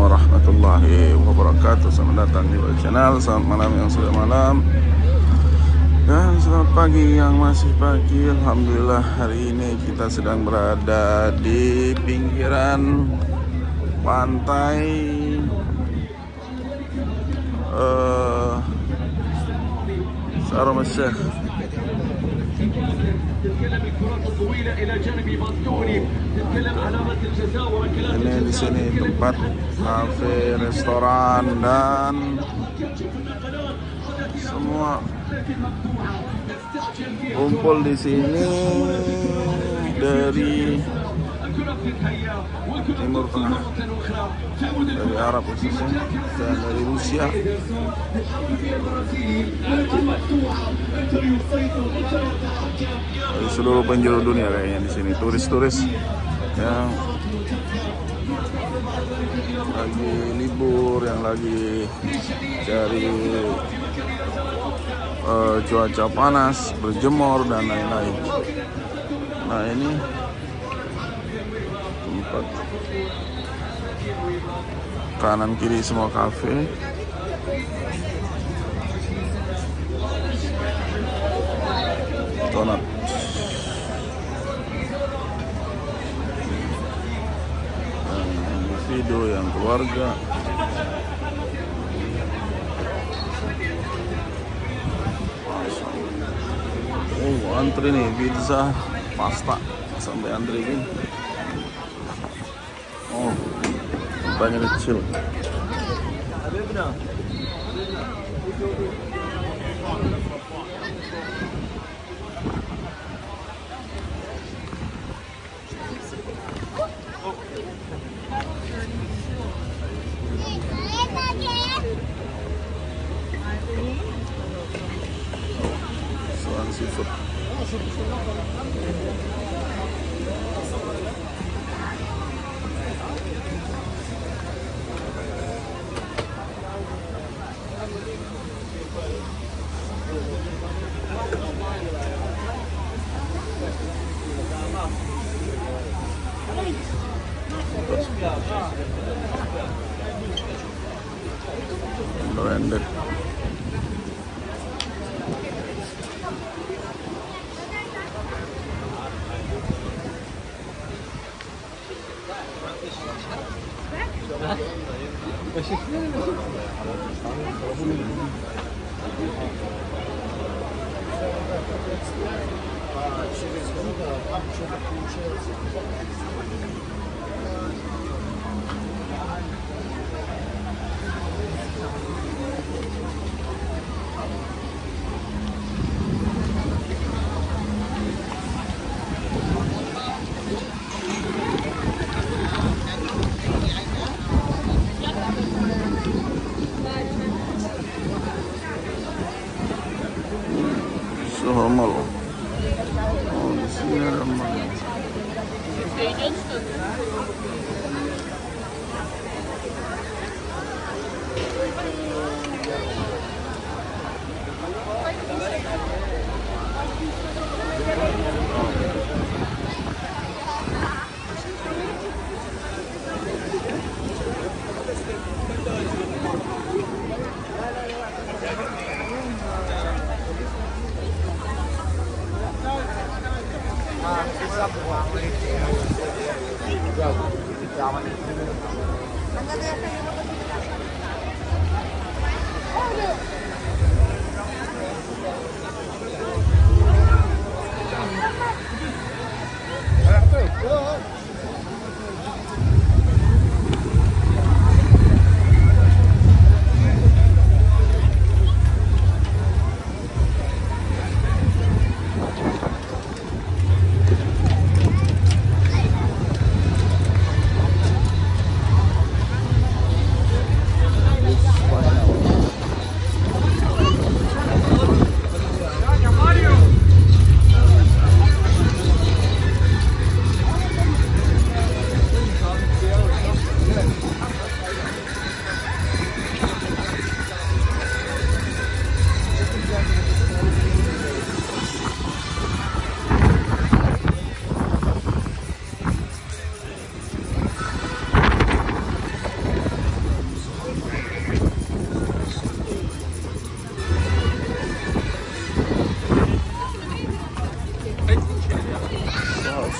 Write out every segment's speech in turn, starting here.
warahmatullahi wabarakatuh. Selamat datang di Channel. Selamat malam yang sudah malam. Dan selamat pagi yang masih pagi. Alhamdulillah hari ini kita sedang berada di pinggiran pantai uh, تتكلم الكرات الطويله الى جانب بطوني تتكلم علامه الجزاء وركلات Ini di sini tempat kafe, restoran dan semua kumpul di sini dari Timur Tengah, dari Arab khususnya. Dan dari seluruh penjuru dunia kayaknya di sini. Turis-turis yang lagi libur, yang lagi cari eh, cuaca panas, berjemur dan lain-lain. Nah ini tempat kanan kiri semua kafe. Donat. Individu, yang keluarga. Oh, antri nih pizza, pasta sampai antri gini. España en Chile. Swansea football. Lo venden. Thank you.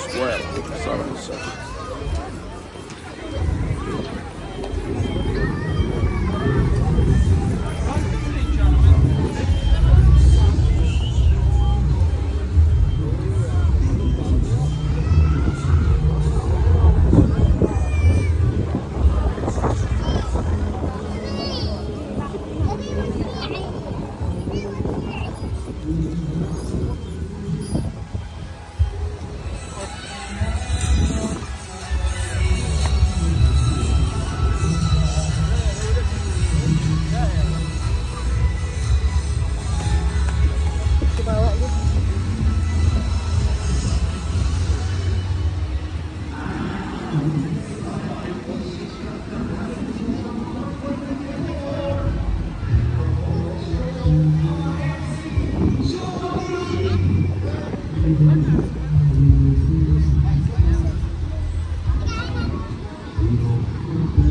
square. Sorry, sorry. Sehat Ini